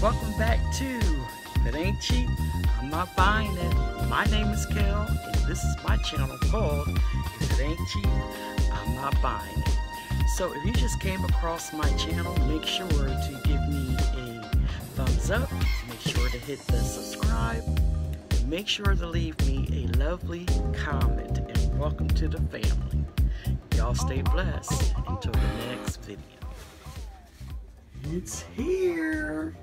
welcome back to If It Ain't Cheap, I'm Not Buying It. My name is Kel, and this is my channel called If It Ain't Cheap, I'm Not Buying It. So if you just came across my channel, make sure to give me a thumbs up, make sure to hit the subscribe, make sure to leave me a lovely comment, and welcome to the family. Y'all stay blessed until the next video. It's here.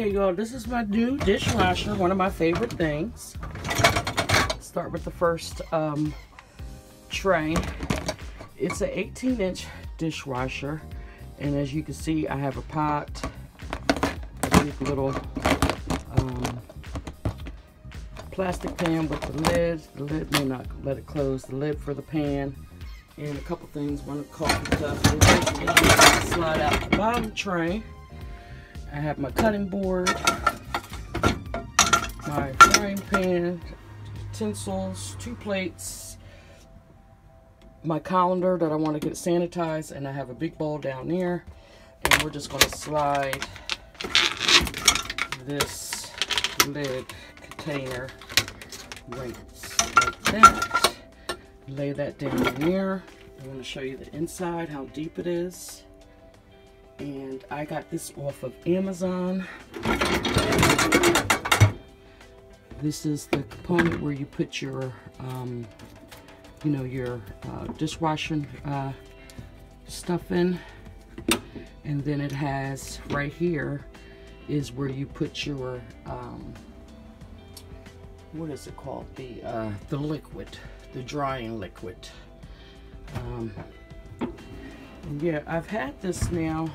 Okay, y'all, this is my new dishwasher, one of my favorite things. Start with the first um, tray. It's an 18 inch dishwasher, and as you can see, I have a pot, a little um, plastic pan with the lid. The lid may not let it close, the lid for the pan, and a couple things, one coffee cup. Slide out the bottom tray. I have my cutting board, my frying pan, utensils, two plates, my colander that I want to get sanitized, and I have a big bowl down there. And we're just going to slide this lid container right like that. Lay that down there. I want to show you the inside, how deep it is and I got this off of Amazon. This is the component where you put your, um, you know, your uh, dishwashing uh, stuff in. And then it has right here is where you put your, um, what is it called? The, uh, the liquid, the drying liquid. Um, yeah, I've had this now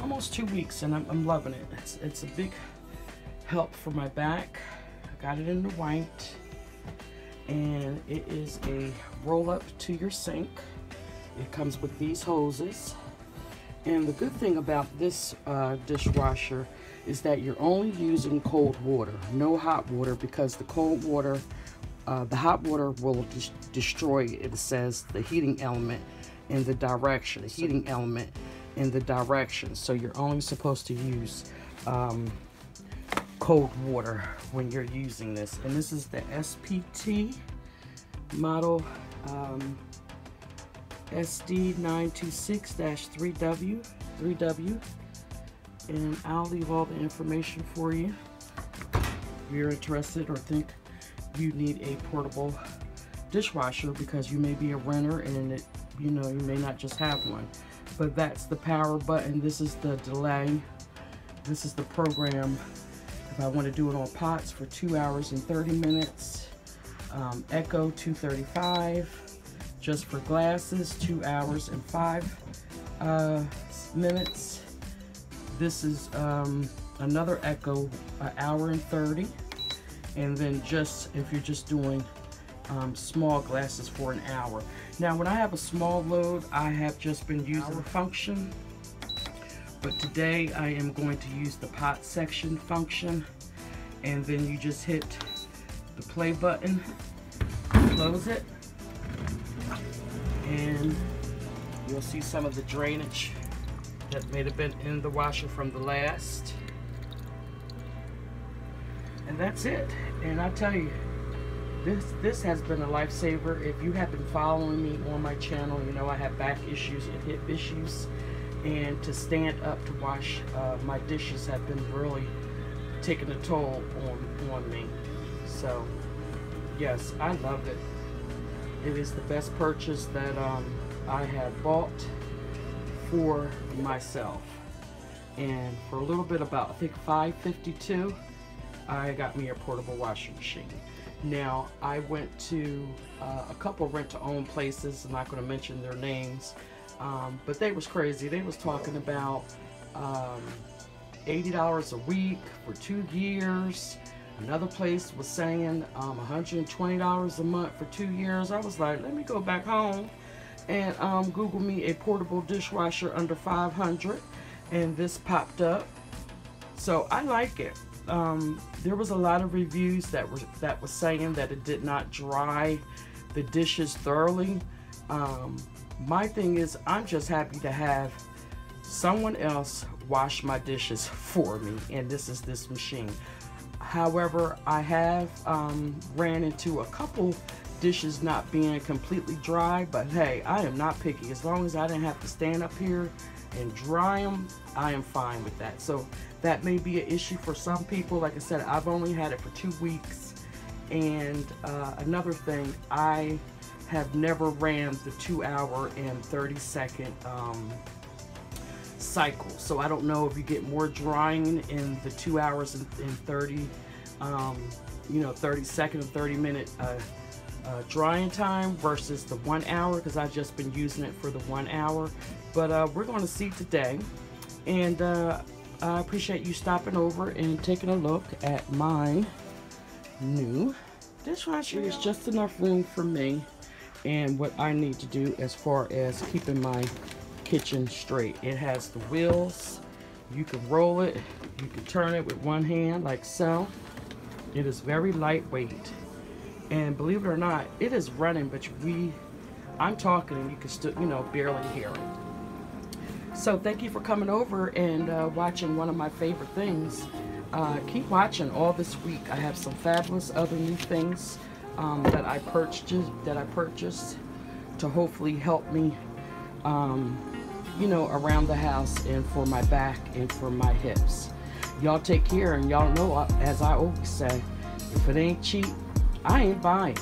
almost two weeks and I'm, I'm loving it. It's, it's a big help for my back. I got it in the white and it is a roll up to your sink. It comes with these hoses. And the good thing about this uh, dishwasher is that you're only using cold water, no hot water, because the cold water, uh, the hot water will des destroy, it says, the heating element in the direction, the heating element in the direction. So you're only supposed to use um, cold water when you're using this. And this is the SPT model um, SD926-3W. 3W. And I'll leave all the information for you. If you're interested or think you need a portable dishwasher because you may be a renter and it, you know, you may not just have one but that's the power button. This is the delay. This is the program. If I want to do it on pots for two hours and 30 minutes. Um, Eco 235. Just for glasses, two hours and five uh, minutes. This is um, another Eco, an hour and 30. and then just if you're just doing um, small glasses for an hour. Now when I have a small load, I have just been using the function, but today I am going to use the pot section function, and then you just hit the play button, close it, and you'll see some of the drainage that may have been in the washer from the last. And that's it. And I tell you, this this has been a lifesaver. If you have been following me on my channel, you know I have back issues and hip issues. And to stand up to wash uh, my dishes have been really taking a toll on, on me. So, yes, I love it. It is the best purchase that um, I have bought for myself. And for a little bit about, I think 552 I got me a portable washing machine. Now, I went to uh, a couple rent-to-own places. I'm not going to mention their names, um, but they was crazy. They was talking about um, $80 a week for two years. Another place was saying um, $120 a month for two years. I was like, let me go back home and um, Google me a portable dishwasher under 500 and this popped up. So I like it um, there was a lot of reviews that were that was saying that it did not dry the dishes thoroughly. Um, my thing is, I'm just happy to have someone else wash my dishes for me, and this is this machine. However, I have um, ran into a couple dishes not being completely dry, but hey, I am not picky. As long as I didn't have to stand up here and dry them, I am fine with that. So that may be an issue for some people. Like I said, I've only had it for two weeks. And uh, another thing, I have never ran the two hour and 30 second um, cycle. So I don't know if you get more drying in the two hours and, and 30, um, you know, 30 second and 30 minute uh, uh, drying time versus the one hour because I've just been using it for the one hour. But uh, we're going to see today. And uh, I appreciate you stopping over and taking a look at my new dishwasher. There's just enough room for me and what I need to do as far as keeping my kitchen straight. It has the wheels. You can roll it. You can turn it with one hand like so. It is very lightweight. And believe it or not, it is running, but we, I'm talking and you can still, you know, barely hear it. So thank you for coming over and uh, watching one of my favorite things. Uh, keep watching all this week. I have some fabulous other new things um, that I purchased that I purchased to hopefully help me, um, you know, around the house and for my back and for my hips. Y'all take care and y'all know, uh, as I always say, if it ain't cheap, I ain't buying.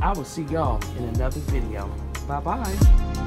I will see y'all in another video. Bye-bye.